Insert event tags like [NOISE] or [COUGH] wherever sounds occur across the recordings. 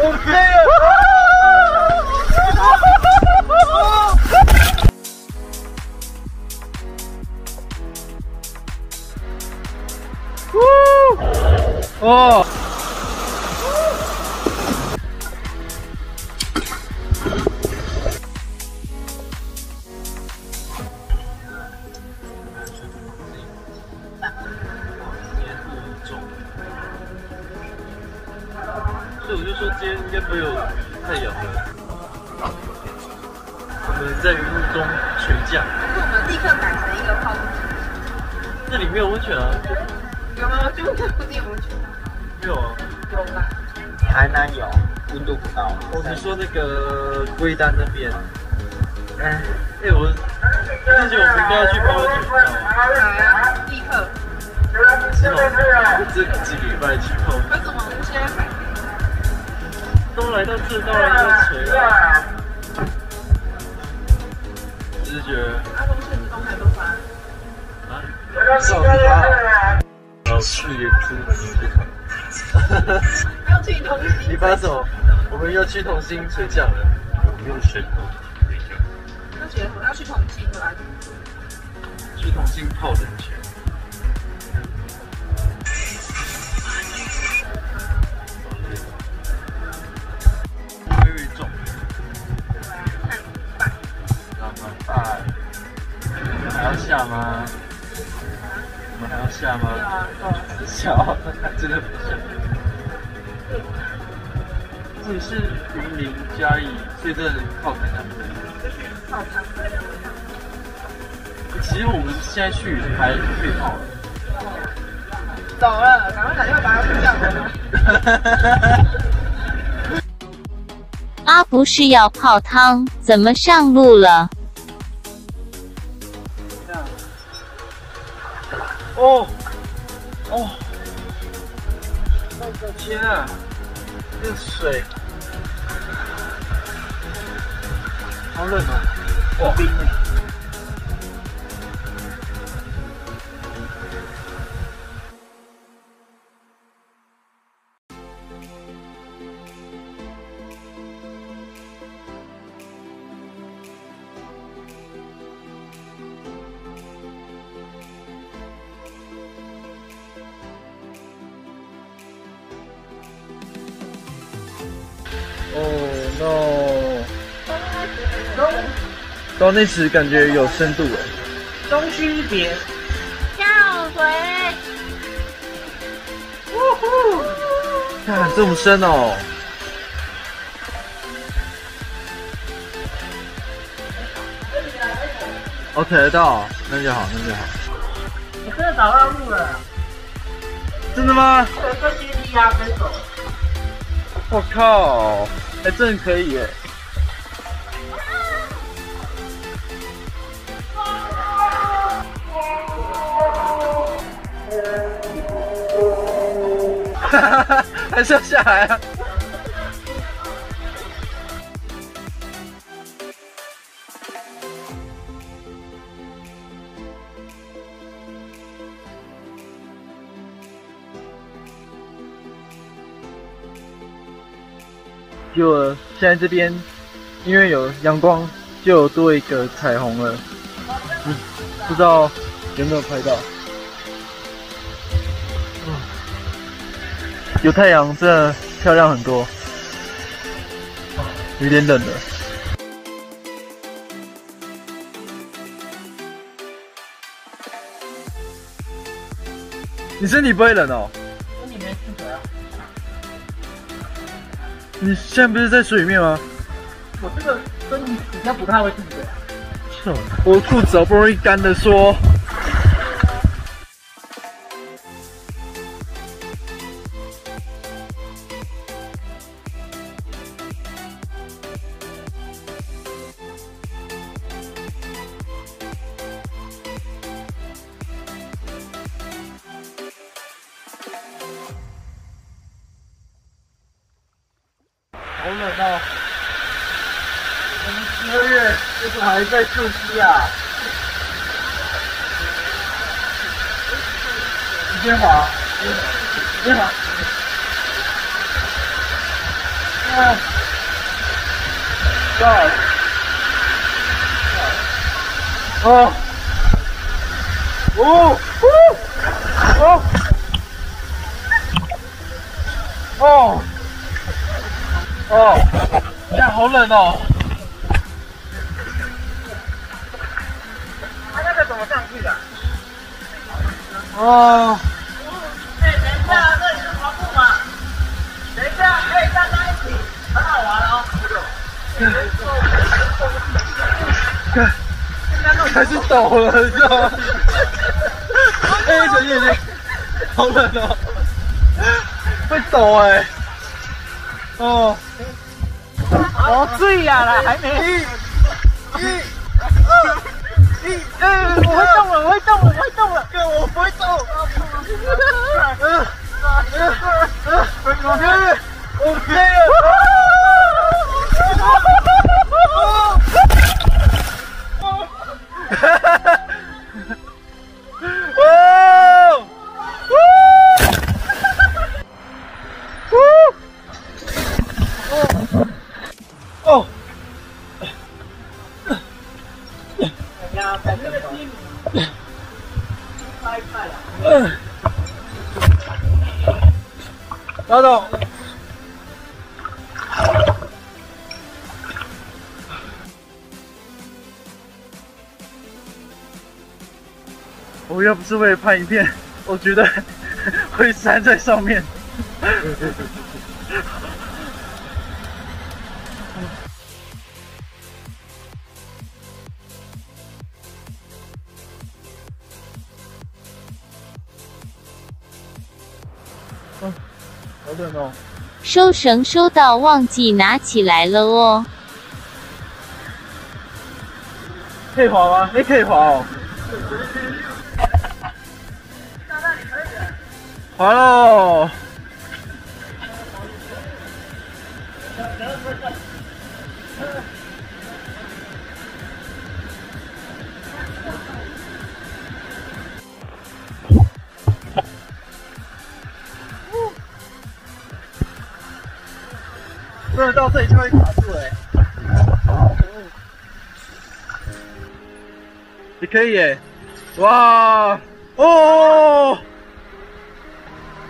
我飞了！哦！中垂降，可是我们立刻改成一个泡温泉？这里没有温泉啊？有吗？就这附近有温泉。没有啊。有吧。台南有，温度不高。我们说那个龟丹那边？哎，哎，我之前我们应该要去泡温泉，你知道吗？来啊！立刻。是吗？这几个礼拜去泡，为什么我们现在改？都来到这，当然要垂了。只是觉。啊，少发，老去演出思考。要去同心。你发什么？我们要去同心。垂降了，用水要学要去同心。了。去同心。泡冷泉。要下吗？我们还要下吗？下，真的不下。这里是云林嘉义，所以真的靠台南。泡汤。其实我们现在去还可以泡。走了，赶快打电话把他们叫回来。啊，[LAUGHS] 不是要泡汤，怎么上路了？哦，哦，我的天啊！这水好冷啊，好冰的！高那时感觉有深度哎。东区别。跳水。看这么深哦。OK 得到，那就好，那就好。你真的找到路了，真的吗？有一个阶梯走。我靠，还真可以耶！哈 [LAUGHS] 哈还是要下来啊！就现在这边，因为有阳光，就有多一个彩虹了。嗯，不知道有没有拍到？有太阳，真的漂亮很多。有点冷了。你身体不会冷哦？身体没进水啊。你现在不是在水里面吗？我这个身体比较不太会进水。是哦，我的裤子好不容易干的说。好冷啊！我们七个月就是还在射击啊！你好，你好，你好，啊！哦，哦，哦，哦。哦，现在好冷哦。他那个怎么上去的？哦，哎，等一下，这里是跑步嘛？等一下，可以大家一起，很好玩哦。开始抖了，你知道吗？[LAUGHS] 哎，小心小心，好冷哦，会抖哎。哦，我，醉呀啦，还没。一，二，一，二，我会动了，我会动了，我会动了。哥，我不会动。嗯，嗯，嗯，我飞了。老董。我要不是为了拍影片，我觉得 [LAUGHS] 会粘在上面。收绳收到忘记拿起来了哦。可以滑吗？哎，可以滑哦。滑喽！到这里就会卡住哎、你可以耶！哇！哦！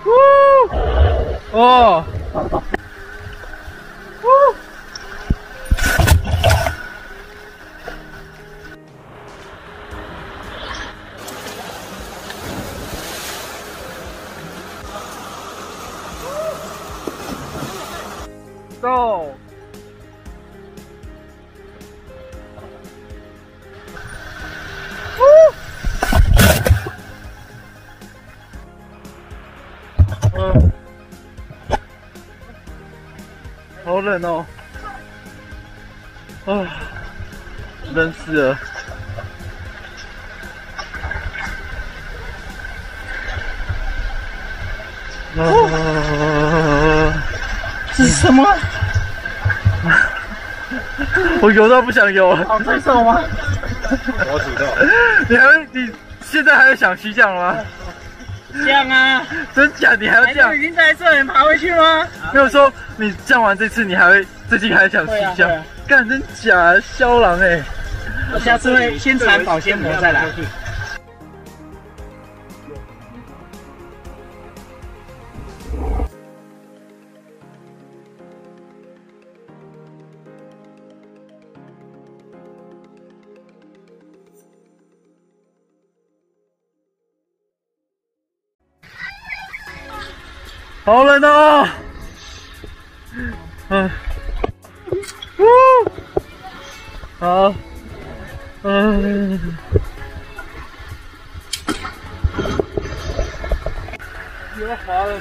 呜！哦！好冷哦，啊，冷死了。啊，这是什么？[LAUGHS] 我游到不想游了。好最手吗？我主动。你还会你现在还会想骑降吗？这样啊？真假？你还要这样已？经在这里爬回去吗？没有说你降完这次，你还会最近还想试降干啊啊？干真假？肖郎哎、我下次会先缠保鲜膜再来。好冷呐！嗯，呜，好，嗯，又滑了，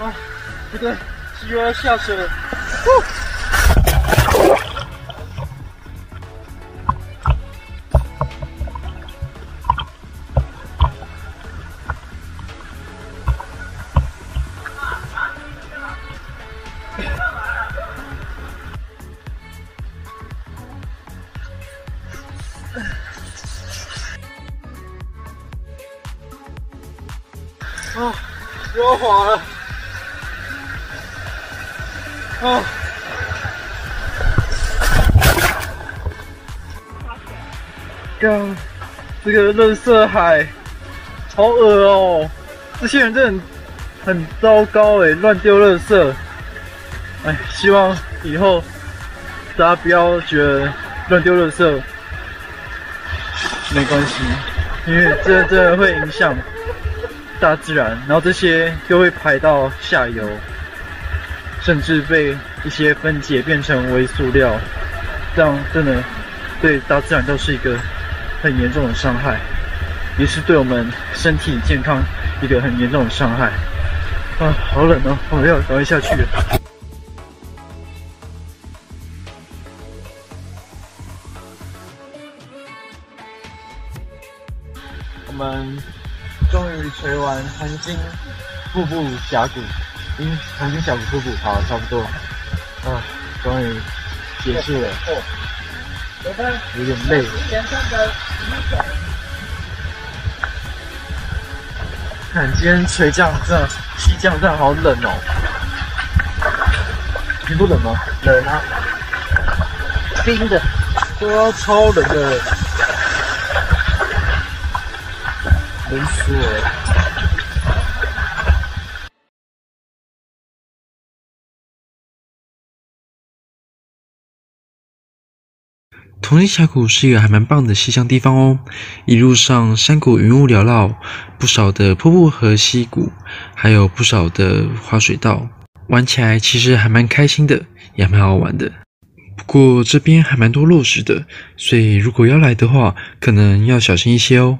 啊，不对，又要下水了，我滑了啊这样这个乐色海好恶哦这些人真的很糟糕哎乱丢乐色哎希望以后大家不要觉得乱丢乐色没关系因为这这会影响大自然，然后这些又会排到下游，甚至被一些分解变成微塑料，这样真的对大自然都是一个很严重的伤害，也是对我们身体健康一个很严重的伤害。啊，好冷哦，我要赶快下去了。我们终于锤完黄金瀑布峡谷，嗯，黄金峡谷瀑布，好，差不多，啊，终于结束了，有点累。看今天垂降真的，气降真的好冷哦，你不冷吗？冷啊，冰的，对啊，超冷的。冷死我了！铜金峡谷是一个还蛮棒的西乡地方哦，一路上山谷云雾缭绕，不少的瀑布和溪谷，还有不少的滑水道，玩起来其实还蛮开心的，也蛮好玩的。不过这边还蛮多落石的，所以如果要来的话，可能要小心一些哦。